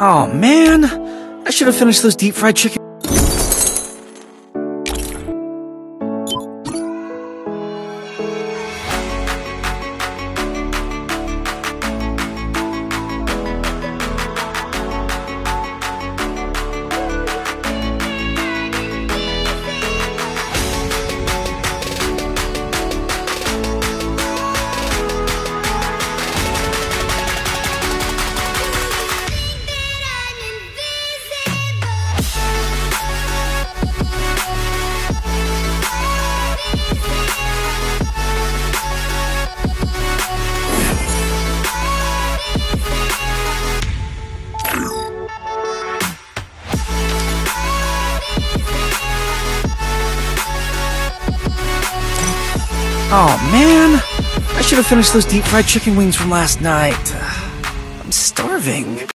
Oh man, I should have finished those deep fried chicken. Oh man, I should have finished those deep fried chicken wings from last night. I'm starving.